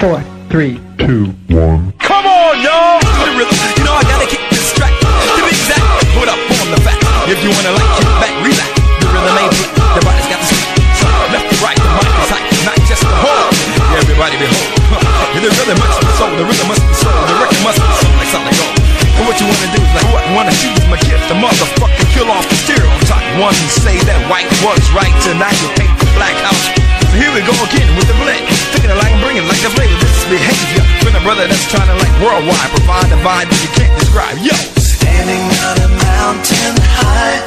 Three, two, one. Come on, y'all! You know I gotta keep this track. To be exact, put up on the fact. If you wanna like, kick back, relax. The rhythm ain't black. The body's got the swing. Left to right, the mic is high, not just the whole. Everybody behold. Huh. The rhythm must be soul. The rhythm must be soul. The record must be soul like solid gold. And what you wanna do is like what? Wanna is my gift. The motherfucker kill off the stereotype. One say that white was right. Tonight you paint the black house. So here we go again with the blend. Like the flavor. This is behavior. From a brother that's trying to like worldwide. Provide a vibe that you can't describe. Yo! Standing on a mountain high,